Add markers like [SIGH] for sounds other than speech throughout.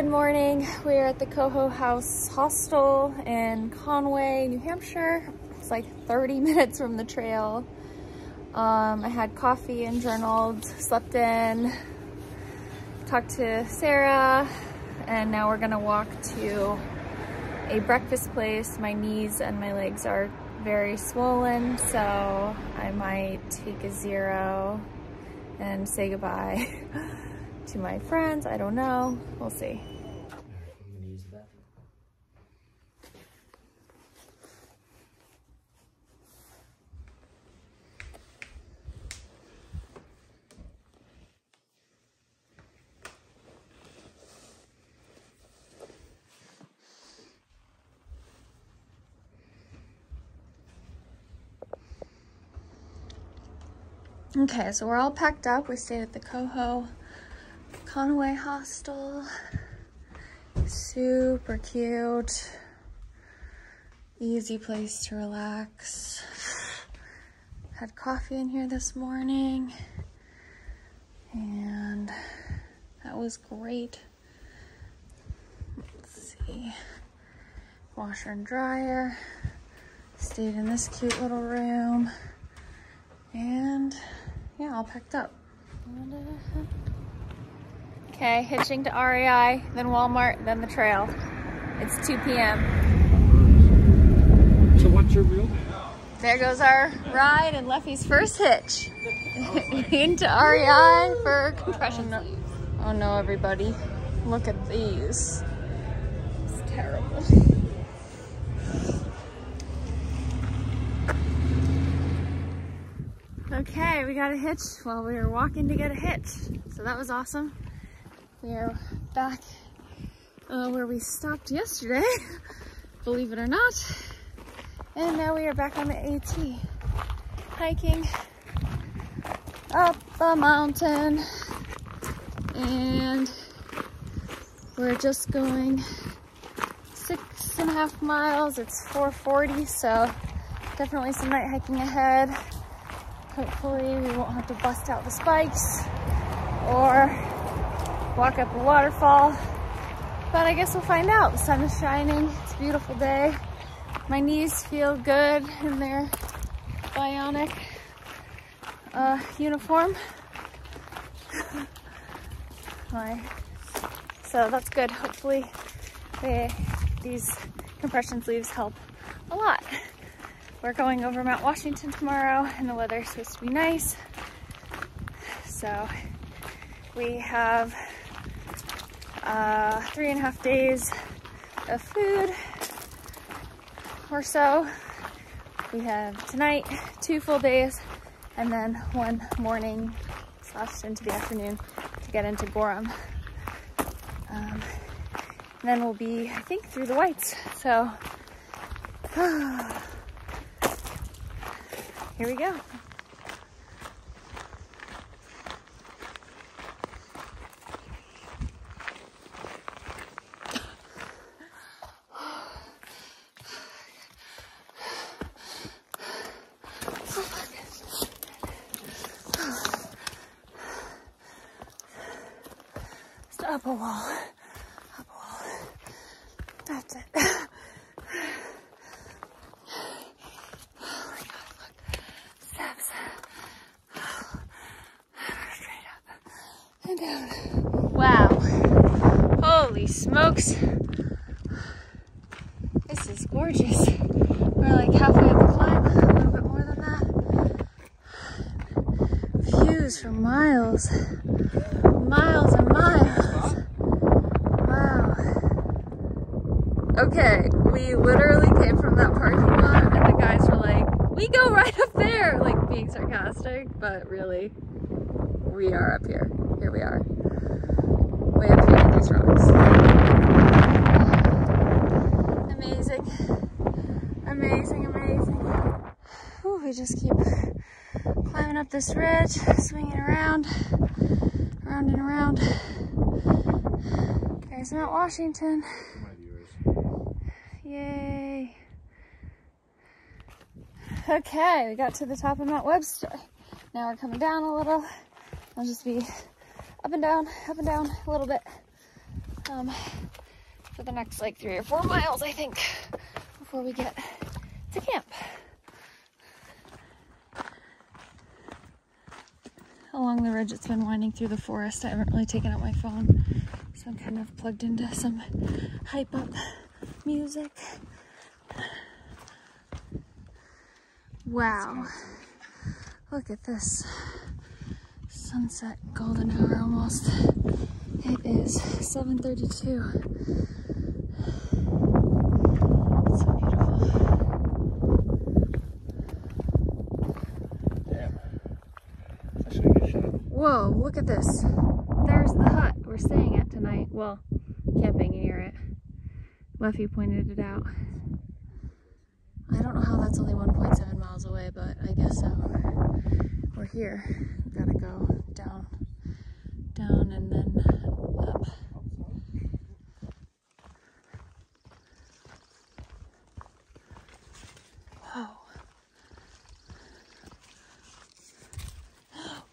Good morning. We're at the Coho House Hostel in Conway, New Hampshire. It's like 30 [LAUGHS] minutes from the trail. Um, I had coffee and journaled, slept in, talked to Sarah, and now we're gonna walk to a breakfast place. My knees and my legs are very swollen, so I might take a zero and say goodbye [LAUGHS] to my friends. I don't know. We'll see. Okay, so we're all packed up. We stayed at the Coho Conway Hostel. Super cute. Easy place to relax. Had coffee in here this morning. And that was great. Let's see. Washer and dryer. Stayed in this cute little room. And yeah, all packed up. Okay, hitching to REI, then Walmart, then the trail. It's 2 p.m. So what's your wheel? There goes our ride and Leffy's first hitch [LAUGHS] into REI for compression. Oh no, everybody. Look at these. It's terrible. Okay, we got a hitch while we were walking to get a hitch. So that was awesome. We are back uh, where we stopped yesterday, [LAUGHS] believe it or not. And now we are back on the AT, hiking up the mountain. And we're just going six and a half miles. It's 440, so definitely some night hiking ahead. Hopefully we won't have to bust out the spikes or walk up a waterfall. But I guess we'll find out. The sun is shining. It's a beautiful day. My knees feel good in their bionic uh, uniform. [LAUGHS] My, so that's good. Hopefully they, these compression sleeves help a lot. We're going over Mount Washington tomorrow and the weather's supposed to be nice. So we have uh, three and a half days of food or so. We have tonight, two full days, and then one morning slash into the afternoon to get into Gorham. Um, then we'll be, I think, through the whites. So, [SIGHS] here we go. Just up a wall. Up a wall. That's it. [SIGHS] Oh my god. Steps. Straight up and down. Wow. Holy smokes. This is gorgeous. We're like halfway up the climb, a little bit more than that. Views for. Miles and miles. Wow. Okay, we literally came from that parking lot and the guys were like, we go right up there, like being sarcastic, but really, we are up here. Here we are. Way up here in these rocks. Amazing. Amazing, amazing. Whew, we just keep climbing up this ridge, swinging around, around and around. There's Mount Washington. Yay. Okay, we got to the top of Mount Webster. Now we're coming down a little. I'll just be up and down, up and down a little bit. um, for the next like three or four miles, I think, before we get to camp. Along the ridge, it's been winding through the forest. I haven't really taken out my phone, so I'm kind of plugged into some hype up music. Wow. Look at this sunset golden hour almost. It is 7.32. So beautiful. That's a good shot. Whoa, look at this. There's the hut we're staying at tonight. Well, camping near it. Leffy pointed it out. I don't know how that's only 1.7 miles away, but I guess so. We're here. Gotta go down, down, and then up.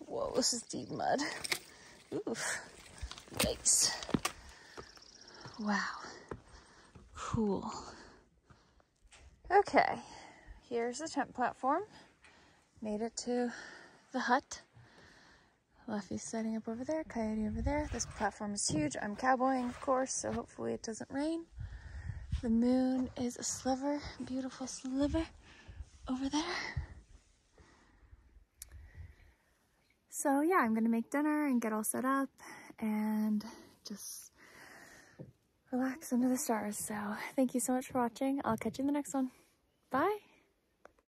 Whoa, [GASPS] this is deep mud. Oof. Yikes. Wow. Cool. Okay, here's the tent platform. Made it to the hut. Leffy's setting up over there, Coyote over there. This platform is huge. I'm cowboying, of course, so hopefully it doesn't rain. The moon is a sliver, beautiful sliver over there. So yeah, I'm gonna make dinner and get all set up and just relax under the stars. So thank you so much for watching. I'll catch you in the next one. Bye.